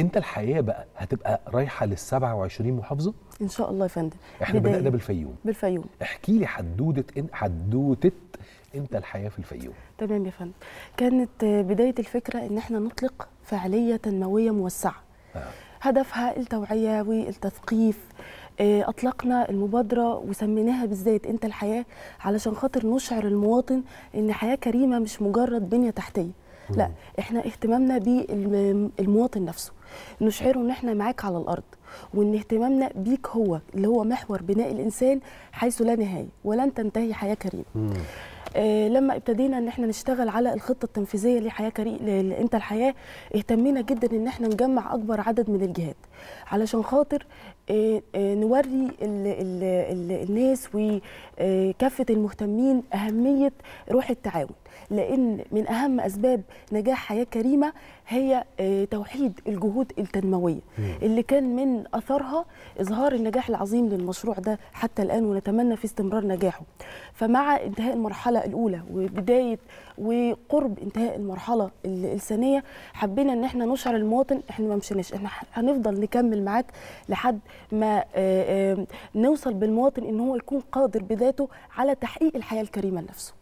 انت الحياة بقى هتبقى رايحة لل 27 محافظة؟ إن شاء الله يا فندم. إحنا بداية. بدانا بالفيوم. بالفيوم. احكي لي حدوته إن حدوته انت الحياة في الفيوم. تمام يا فندم. كانت بداية الفكرة إن إحنا نطلق فعالية تنموية موسعة. آه. هدفها التوعية والتثقيف. آه، أطلقنا المبادرة وسميناها بالذات إنت الحياة علشان خاطر نشعر المواطن إن حياة كريمة مش مجرد بنية تحتية. لا إحنا اهتمامنا بالمواطن نفسه. نشعره إن إحنا معاك على الأرض وإن اهتمامنا بيك هو اللي هو محور بناء الإنسان حيث لا نهاية ولن تنتهي حياة كريمة. آه، لما ابتدينا إن إحنا نشتغل على الخطة التنفيذية لحياة كريم أنت الحياة اهتمينا جدا إن إحنا نجمع أكبر عدد من الجهات علشان خاطر نوري ال ال ال الناس وكافة المهتمين أهمية روح التعاون. لأن من أهم أسباب نجاح حياة كريمة هي آه، توحيد الجهود التنموية. اللي كان من أثرها إظهار النجاح العظيم للمشروع ده حتى الآن ونتمنى في استمرار نجاحه. فمع انتهاء المرحلة الأولى وبداية وقرب انتهاء المرحلة ال- الثانية حبينا إن إحنا نشعر المواطن إحنا ما مشيناش. إحنا هنفضل نكمل معاك لحد ما آه، آه، نوصل بالمواطن إن هو يكون قادر بذاته على تحقيق الحياة الكريمة لنفسه.